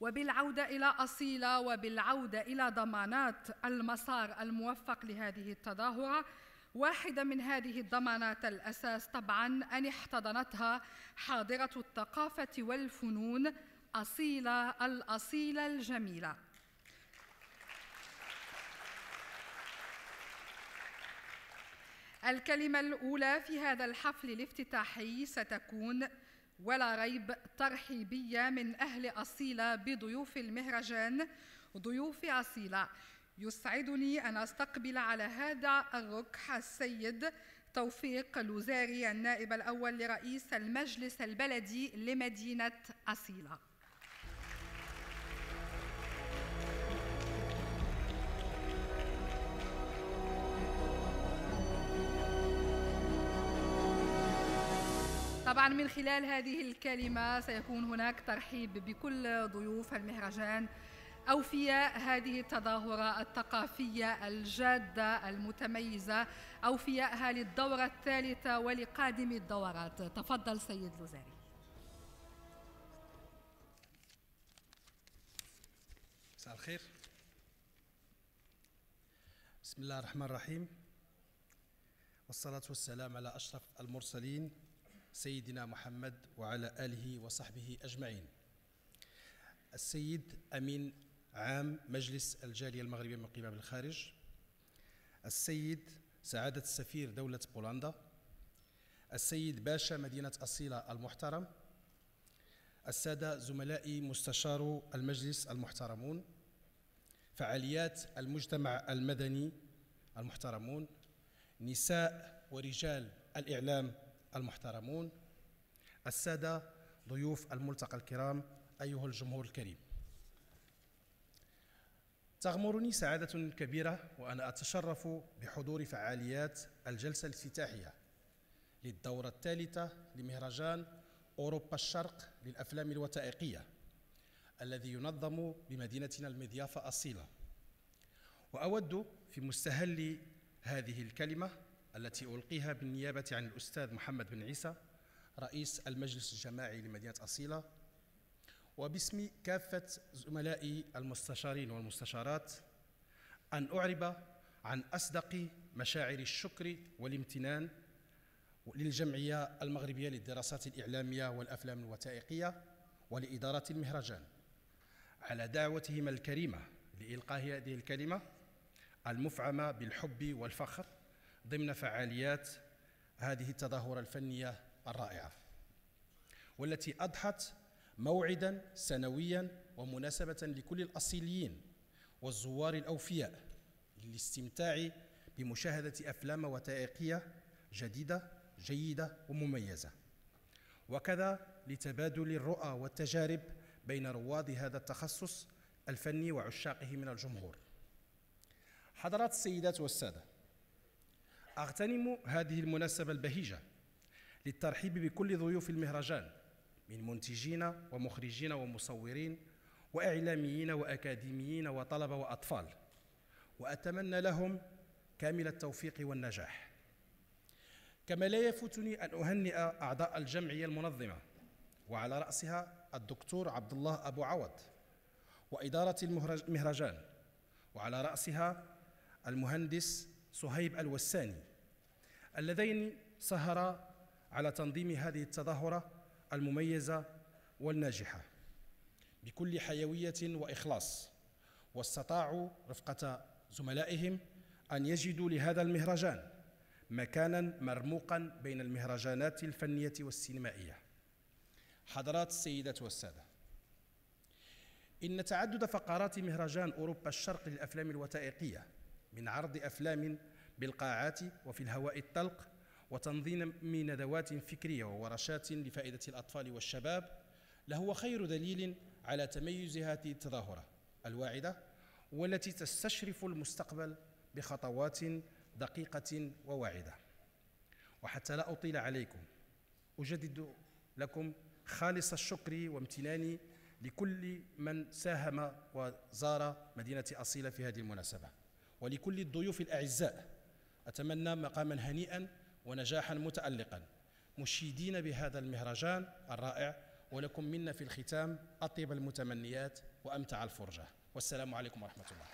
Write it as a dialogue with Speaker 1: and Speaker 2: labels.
Speaker 1: وبالعودة إلى أصيلة وبالعودة إلى ضمانات المسار الموفق لهذه التظاهرة واحدة من هذه الضمانات الأساس طبعا أن احتضنتها حاضرة الثقافة والفنون أصيلة الأصيلة الجميلة. الكلمة الأولى في هذا الحفل الافتتاحي ستكون ولا ريب ترحيبية من أهل أصيلة بضيوف المهرجان ضيوف أصيلة. يسعدني أن أستقبل على هذا الركح السيد توفيق الوزاري النائب الأول لرئيس المجلس البلدي لمدينة أصيلة. طبعا من خلال هذه الكلمة سيكون هناك ترحيب بكل ضيوف المهرجان أوفياء هذه التظاهرة الثقافية الجادة المتميزة أوفياءها للدورة الثالثة ولقادم الدورات. تفضل سيد لوزاري
Speaker 2: مساء الخير. بسم الله الرحمن الرحيم. والصلاة والسلام على أشرف المرسلين سيدنا محمد وعلى آله وصحبه أجمعين. السيد أمين عام مجلس الجالية المغربية من قبل الخارج. السيد سعادة السفير دولة بولندا. السيد باشا مدينة أصيلة المحترم. السادة زملائي مستشار المجلس المحترمون. فعاليات المجتمع المدني المحترمون. نساء ورجال الإعلام المحترمون. السادة ضيوف الملتقى الكرام أيها الجمهور الكريم. تغمرني سعادة كبيرة وأنا أتشرف بحضور فعاليات الجلسة الافتتاحية للدورة الثالثة لمهرجان أوروبا الشرق للأفلام الوثائقية الذي ينظم بمدينتنا المضيافة أصيلة وأود في مستهل هذه الكلمة التي ألقيها بالنيابة عن الأستاذ محمد بن عيسى رئيس المجلس الجماعي لمدينة أصيلة. وباسم كافة زملائي المستشارين والمستشارات أن أعرب عن أصدق مشاعر الشكر والامتنان للجمعية المغربية للدراسات الإعلامية والأفلام الوثائقية ولإدارة المهرجان. على دعوتهم الكريمة لإلقاء هذه الكلمة المفعمة بالحب والفخر ضمن فعاليات هذه التظاهرة الفنية الرائعة والتي أضحت موعدا سنويا ومناسبة لكل الأصيليين والزوار الأوفياء للاستمتاع بمشاهدة أفلام وثائقية جديدة جيدة ومميزة. وكذا لتبادل الرؤى والتجارب بين رواد هذا التخصص الفني وعشاقه من الجمهور. حضرات السيدات والسادة أغتنم هذه المناسبة البهيجة للترحيب بكل ضيوف المهرجان من منتجين ومخرجين ومصورين وإعلاميين وأكاديميين وطلبة وأطفال وأتمنى لهم كامل التوفيق والنجاح. كما لا يفوتني أن أهنئ أعضاء الجمعية المنظمة وعلى رأسها الدكتور عبد الله أبو عوض وإدارة المهرجان وعلى رأسها المهندس صهيب الوساني اللذين سهرا على تنظيم هذه التظاهرة المميزة والناجحة. بكل حيوية وإخلاص واستطاعوا رفقة زملائهم أن يجدوا لهذا المهرجان مكانا مرموقا بين المهرجانات الفنية والسينمائية. حضرات السيدات والسادة إن تعدد فقرات مهرجان أوروبا الشرق للأفلام الوثائقية من عرض أفلام بالقاعات وفي الهواء الطلق وتنظيم ندوات فكرية وورشات لفائدة الأطفال والشباب لهو خير دليل على تميز هذه التظاهرة الواعدة والتي تستشرف المستقبل بخطوات دقيقة وواعدة. وحتى لا أطيل عليكم أجدد لكم خالص الشكر وامتناني لكل من ساهم وزار مدينة أصيلة في هذه المناسبة ولكل الضيوف الأعزاء أتمنى مقاما هنيئا ونجاحا متألقا. مشيدين بهذا المهرجان الرائع ولكم منا في الختام أطيب المتمنيات وأمتع الفرجة. والسلام عليكم ورحمة الله.